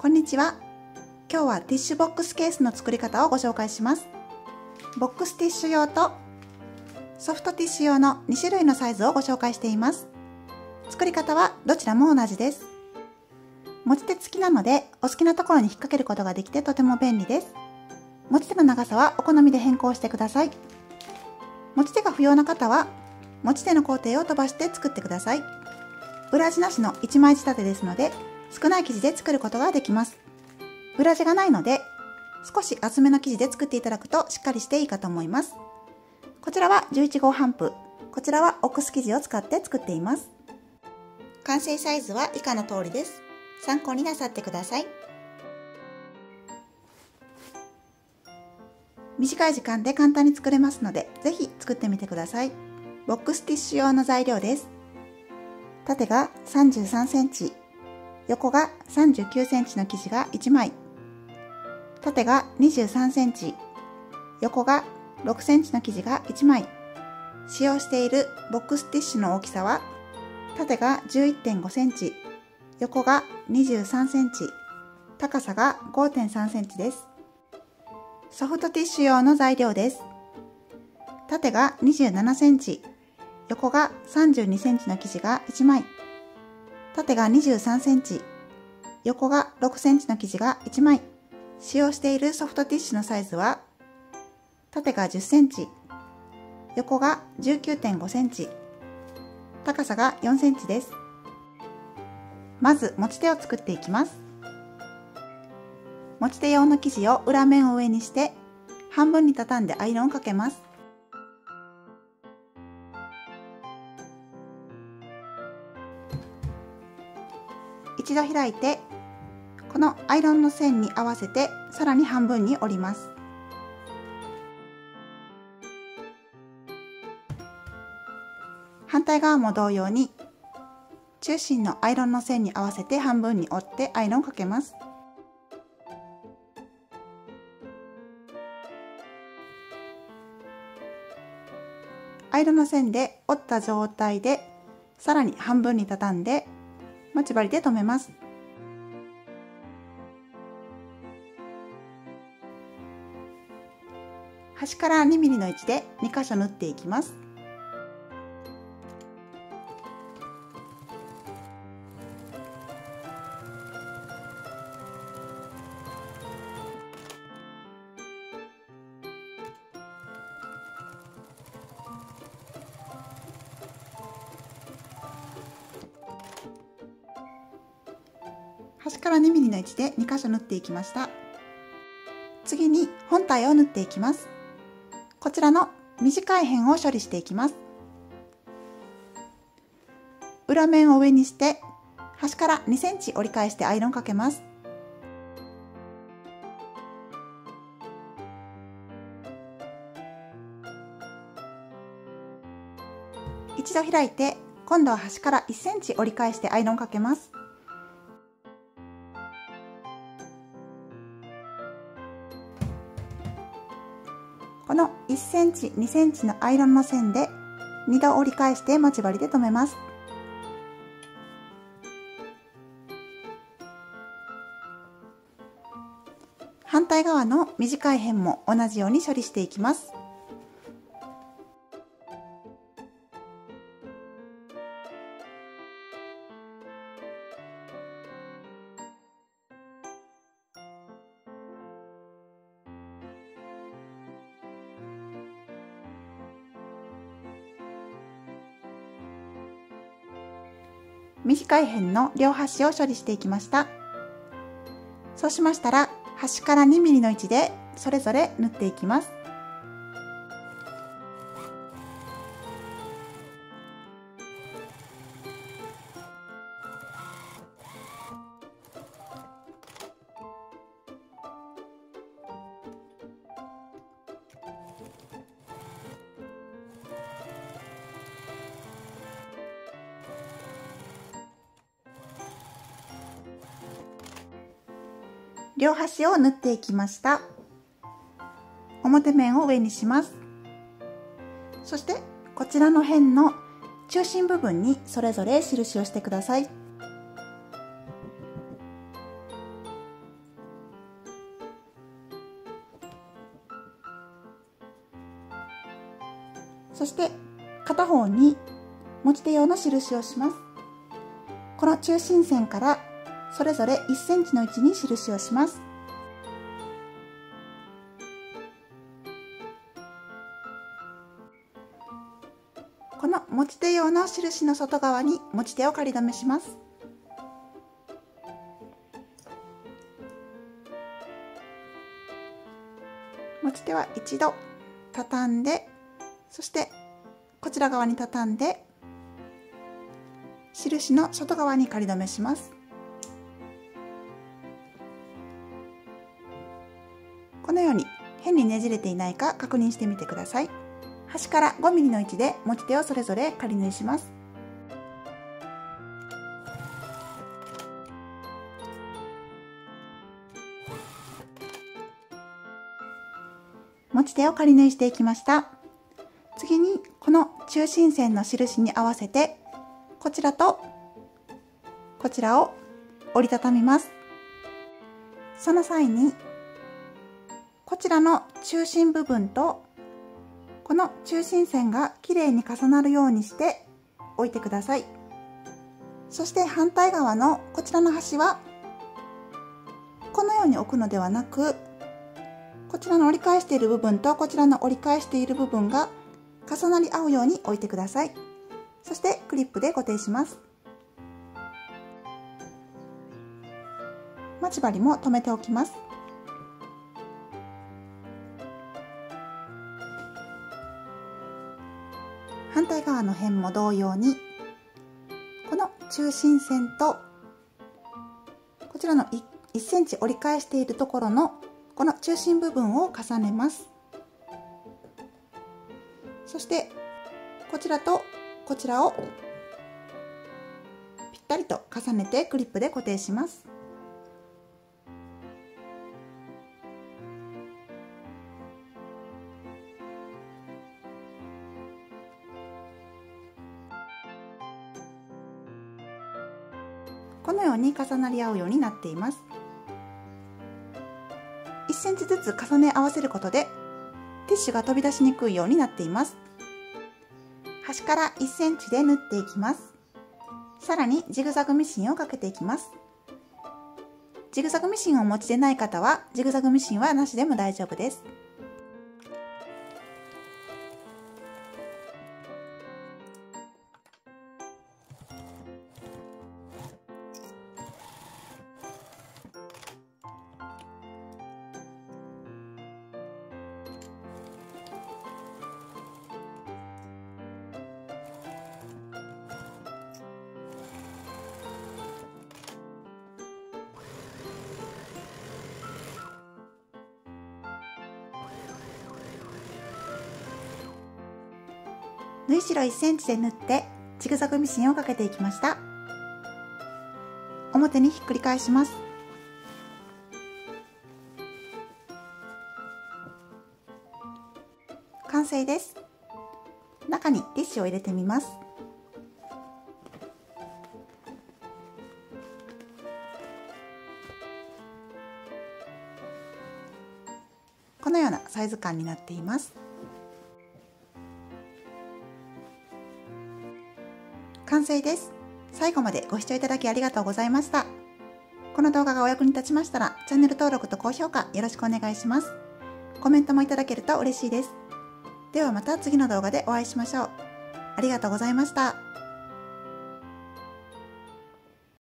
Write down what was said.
こんにちは。今日はティッシュボックスケースの作り方をご紹介します。ボックスティッシュ用とソフトティッシュ用の2種類のサイズをご紹介しています。作り方はどちらも同じです。持ち手付きなのでお好きなところに引っ掛けることができてとても便利です。持ち手の長さはお好みで変更してください。持ち手が不要な方は持ち手の工程を飛ばして作ってください。裏地なしの1枚仕立てですので少ない生地で作ることができます。裏地がないので、少し厚めの生地で作っていただくとしっかりしていいかと思います。こちらは11号半布、こちらはオックス生地を使って作っています。完成サイズは以下の通りです。参考になさってください。短い時間で簡単に作れますので、ぜひ作ってみてください。ボックスティッシュ用の材料です。縦が33センチ、横が39センチの生地が1枚、縦が23センチ、横が6センチの生地が1枚、使用しているボックスティッシュの大きさは、縦が11.5センチ、横が23センチ、高さが5.3センチです。ソフトティッシュ用の材料です。縦が27センチ、横が32センチの生地が1枚、縦が23センチ、横が6センチの生地が1枚。使用しているソフトティッシュのサイズは、縦が10センチ、横が19.5センチ、高さが4センチです。まず持ち手を作っていきます。持ち手用の生地を裏面を上にして半分に畳んでアイロンをかけます。一度開いてこのアイロンの線に合わせてさらに半分に折ります。反対側も同様に中心のアイロンの線に合わせて半分に折ってアイロンかけます。アイロンの線で折った状態でさらに半分に畳んで待ち針で留めます。端から 2mm の位置で2箇所縫っていきます。から 2mm の位置で2箇所縫っていきました。次に本体を縫っていきます。こちらの短い辺を処理していきます。裏面を上にして端から2センチ折り返してアイロンかけます。一度開いて今度は端から1センチ折り返してアイロンかけます。この1センチ2センチのアイロンの線で2度折り返して待ち針で留めます。反対側の短い辺も同じように処理していきます。短い辺の両端を処理していきました。そうしましたら端から 2mm の位置でそれぞれ縫っていきます。両端を縫っていきました。表面を上にします。そしてこちらの辺の中心部分にそれぞれ印をしてください。そして片方に持ち手用の印をします。この中心線からそれぞれ1センチの位置に印をします。この持ち手用の印の外側に持ち手を仮止めします。持ち手は一度畳んでそしてこちら側に畳んで印の外側に仮止めします。このように変にねじれていないか確認してみてください。端から 5mm の位置で持ち手をそれぞれ仮縫いします。持ち手を仮縫いしていきました。次にこの中心線の印に合わせてこちらとこちらを折りたたみます。その際にこちらの中心部分とこの中心線がきれいに重なるようにして置いてください。そして反対側のこちらの端はこのように置くのではなくこちらの折り返している部分とこちらの折り返している部分が重なり合うように置いてください。そしてクリップで固定します。待ち針も留めておきます。反対側の辺も同様にこの中心線とこちらの 1, 1センチ折り返しているところのこの中心部分を重ねます。そしてこちらとこちらをぴったりと重ねてクリップで固定します。重なり合うようになっています。1センチずつ重ね合わせることでティッシュが飛び出しにくいようになっています。端から1センチで縫っていきます。さらにジグザグミシンをかけていきます。ジグザグミシンをお持ちでない方はジグザグミシンはなしでも大丈夫です。縫い代1センチで縫ってジグザグミシンをかけていきました。表にひっくり返します。完成です。中にティッシュを入れてみます。このようなサイズ感になっています。完成です。最後までご視聴いただきありがとうございました。この動画がお役に立ちましたらチャンネル登録と高評価よろしくお願いします。コメントもいただけると嬉しいです。ではまた次の動画でお会いしましょう。ありがとうございました。